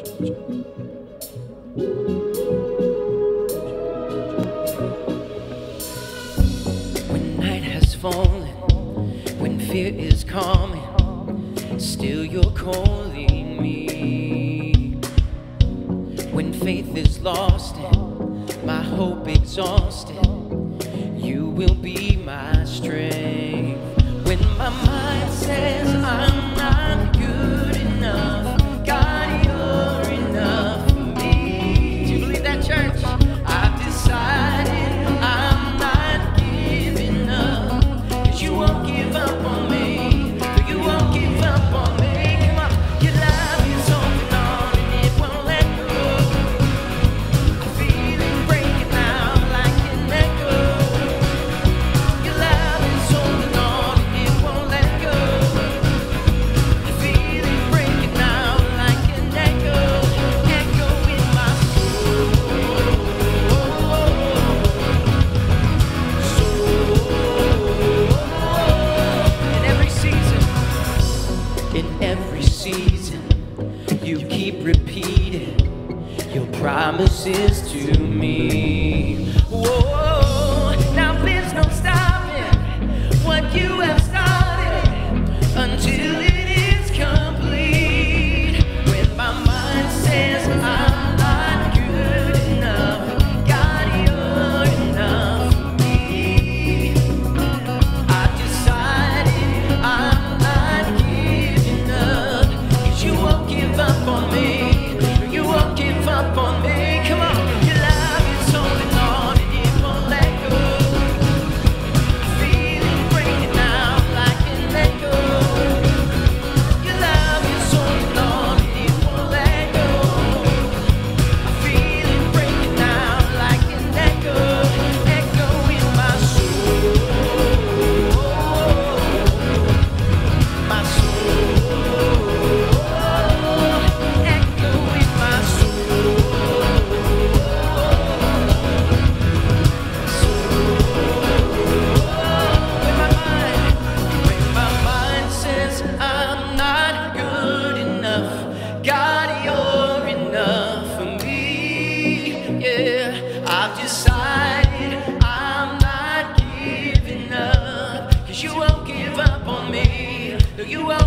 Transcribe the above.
When night has fallen, when fear is calming, still you're calling me. When faith is lost and my hope exhausted, you will be your promises to me. Whoa. you won't